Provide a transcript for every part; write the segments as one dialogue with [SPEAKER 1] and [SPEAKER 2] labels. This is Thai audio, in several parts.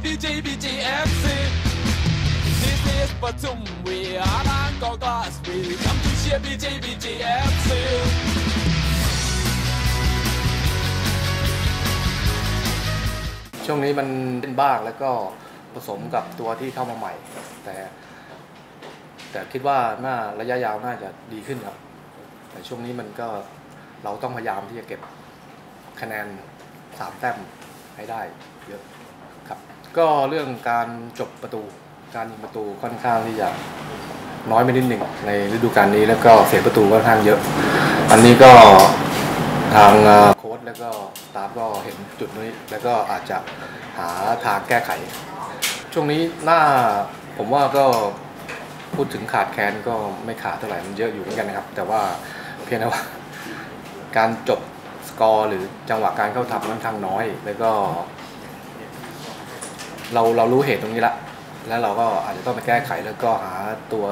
[SPEAKER 1] BGBGFC This is Batum We are Bangkok Glass We come to cheer BGBGFC
[SPEAKER 2] ช่วงนี้มันเล่นบ้างแล้วก็ผสมกับตัวที่เข้ามาใหม่ แต่ แต่คิดว่าน่าระยะยาวน่าจะดีขึ้นครับ แต่ช่วงนี้มันก็เราต้องพยายามที่จะเก็บคะแนนสามแต้ม ให้ได้เยอะครับ ก็เรื่องการจบประตู การยิงประตูค่อนข้างที่จะน้อยไปนิดหนึ่งในฤดูกาลนี้แล้วก็เสียประตูค่อนข้างเยอะ อันนี้ก็ทางโค้ชแล้วก็ตาฟก็เห็นจุดนี้แล้วก็อาจจะหาทางแก้ไข ช่วงนี้หน้าผมว่าก็พูดถึงขาดแคลนก็ไม่ขาดเท่าไหร่มันเยอะอยู่เหมือนกันนะครับ แต่ว่าเพียงแต่ว่าการจบ กอร์หรือจังหวะการเข้าทำค่อนข้างน้อย แล้วก็ เราเรารู้เหตุตรงนี้ละ แล้วเราก็อาจจะต้องไปแก้ไขแล้วก็หาตัว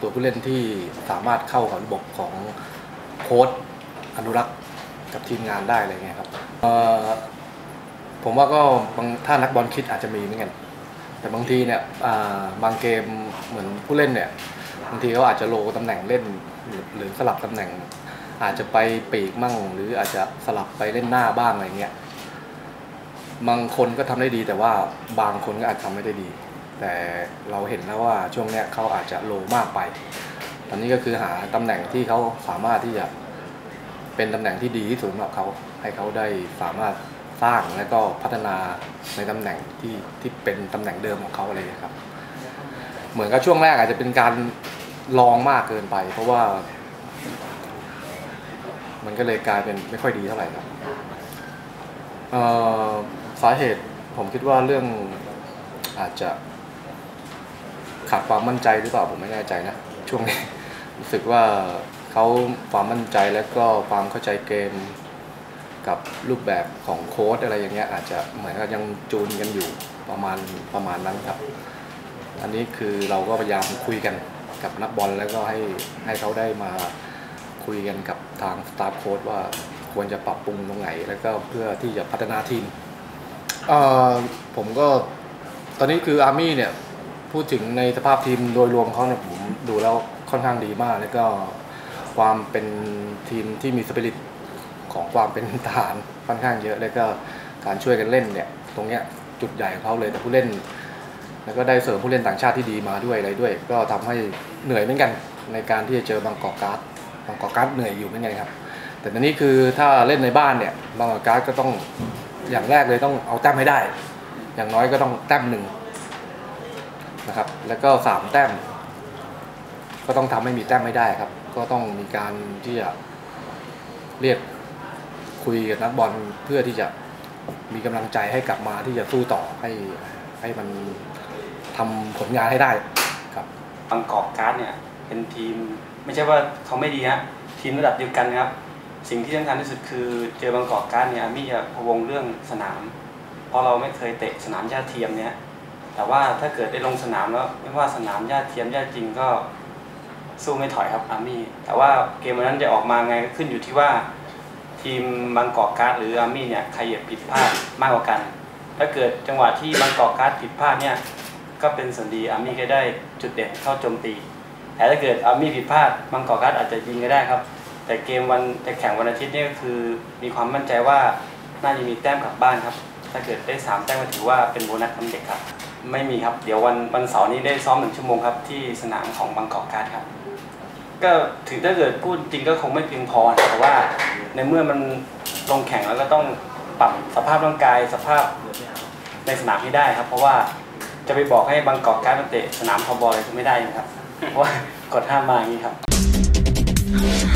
[SPEAKER 2] ตัวผู้เล่นที่สามารถเข้ากับระบบของโค้ดอนุรักษ์กับทีมงานได้อะไรเงี้ยครับผมว่าก็บางถ้านักบอลคิดอาจจะมีเหมือนกัน แต่บางทีเนี่ยบางเกมเหมือนผู้เล่นเนี่ยบางทีเขาอาจจะโลตำแหน่งเล่นหรือสลับตำแหน่ง อาจจะไปปีกมั่ง หรืออาจจะสลับไปเล่นหน้าบ้างอะไรเงี้ยบางคนก็ทำได้ดีแต่ว่าบางคนก็อาจทำไม่ได้ดี แต่เราเห็นแล้วว่าช่วงเนี้ยเขาอาจจะโลมากไป ตอนนี้ก็คือหาตำแหน่งที่เขาสามารถที่จะเป็นตำแหน่งที่ดีที่สุดสำหรับเขาให้เขาได้สามารถสร้างและก็พัฒนาในตำแหน่งที่ที่เป็นตำแหน่งเดิมของเขาอะไรครับ เหมือนกับช่วงแรกอาจจะเป็นการลองมากเกินไป เพราะว่า มันก็เลยกลายเป็นไม่ค่อยดีเท่าไหร่ครับสาเหตุผมคิดว่าเรื่องอาจจะขาดความมั่นใจหรือเปล่าผมไม่แน่ใจนะ ช่วงนี้รู้สึกว่าเขาความมั่นใจแล้วก็ความเข้าใจเกมกับรูปแบบของโค้ดอะไรอย่างเงี้ยอาจจะเหมือนกับยังจูนกันอยู่ประมาณประมาณนั้นครับ อันนี้คือเราก็พยายามคุยกันกับนักบอลแล้วก็ให้ให้เขาได้มาคุยกันกับ ทางสตาฟโค้ดว่าควรจะปรับปรุงตรงไหน แล้วก็เพื่อที่จะพัฒนาทีมผมก็ตอนนี้คืออาร์มี่เนี่ย พูดถึงในสภาพทีมโดยรวมเขาเนี่ยผมดูแล้วค่อนข้างดีมาก แล้วก็ความเป็นทีมที่มีสปิริตของความเป็นทหารค่อนข้างเยอะแล้วก็การช่วยกันเล่นเนี่ย ตรงเนี้ยจุดใหญ่ของเขาเลยแต่ผู้เล่น แล้วก็ได้เสริมผู้เล่นต่างชาติที่ดีมาด้วยอะไรด้วย ก็ทำให้เหนื่อยเหมือนกันในการที่จะเจอบางกอกกล๊าส บางกอกกล๊าสเหนื่อยอยู่เหมือนกันครับ แต่ตอนนี้คือถ้าเล่นในบ้านเนี่ยบางกอกกล๊าสก็ต้องอย่างแรกเลยต้องเอาแต้มให้ได้ อย่างน้อยก็ต้องแต้มหนึ่งนะครับ แล้วก็สามแต้ม ก็ต้องทำให้มีแต้มไม่ได้ครับ ก็ต้องมีการที่จะเรียกคุยกับนักบอลเพื่อที่จะมีกำลังใจให้กลับมาที่จะสู้ต่อให้ให้มันทำผลงานให้ได้ครับ
[SPEAKER 3] บางกอกการ์ดเนี่ยเป็นทีม ไม่ใช่ว่าเขาไม่ดีฮะทีมระดับเดียวกันนะครับ สิ่งที่สำคัญที่สุดคือเจอบางกอกการ์ดเนี่ยอามี่จะพวงเรื่องสนาม เพราะเราไม่เคยเตะสนามหญ้าเทียมเนี่ยแต่ว่าถ้าเกิดได้ลงสนามแล้วไม่ว่าสนามหญ้าเทียมหญ้าจริงก็สู้ไม่ถอยครับอาร์มี่แต่ว่าเกมวันนั้นจะออกมาไงก็ขึ้นอยู่ที่ว่า ทีมบางกอกกล๊าสหรืออาร์มี่เนี่ยใครเหยียบผิดพลาดมากกว่ากัน ถ้าเกิดจังหวะที่บางกอกกล๊าสผิดพลาดเนี่ยก็เป็นส่วนดีอาร์มี่ก็ได้จุดเด่นเข้าโจมตี แต่ถ้าเกิดอาร์มี่ผิดพลาดบางกอกกล๊าสอาจจะยิงก็ได้ครับ แต่เกมวันแต่แข่งวันอาทิตย์นี่ก็คือมีความมั่นใจว่าน่าจะมีแต้มกลับบ้านครับ ถ้าเกิดได้สามแต้มก็ถือว่าเป็นโบนัสของเด็กครับ ไม่มีครับ เดี๋ยววันวันเสาร์นี้ได้ซ้อมหนึ่งชั่วโมงครับที่สนามของบางกอกการ์ดครับ ก็ถึงถ้าเกิดพูดจริงก็คงไม่เพียงพอนะแต่ว่าในเมื่อมันลงแข่งแล้วก็ต้องปรับสภาพร่างกายสภาพในสนามให้ได้ครับ เพราะว่าจะไปบอกให้บางกอกการ์ดเตะสนามพอบอลเลยคือไม่ได้นะครับ ว่ากดห้ามมาอย่างนี้ครับ